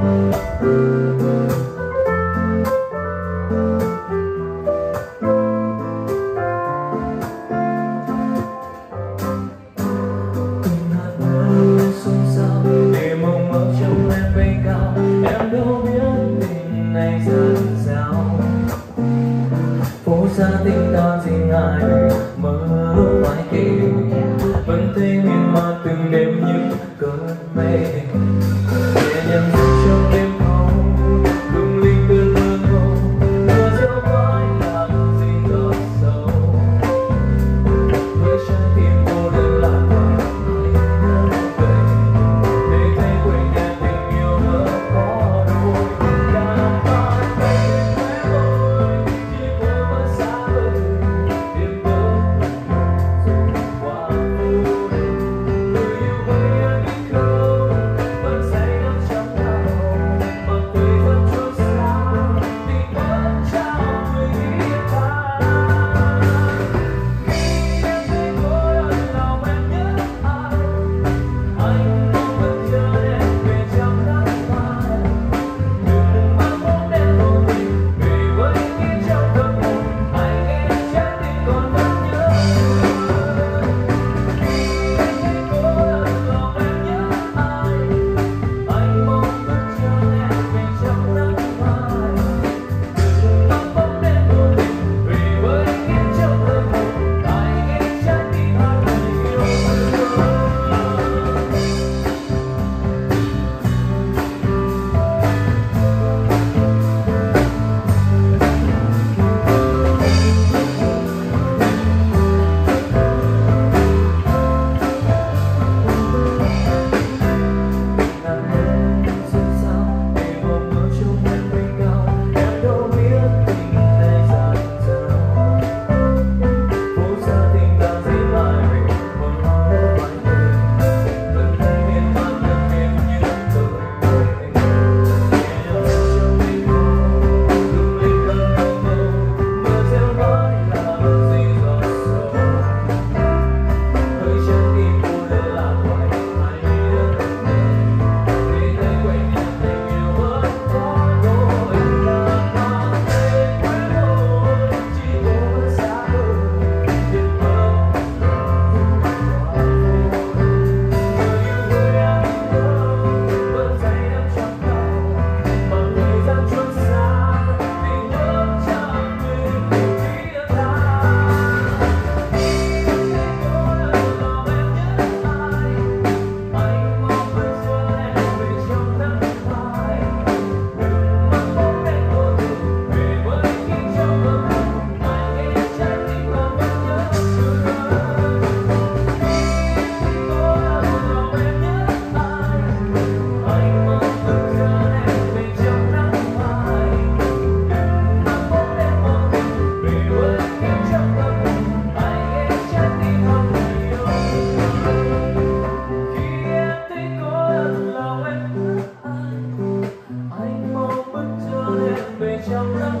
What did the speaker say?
Thank around.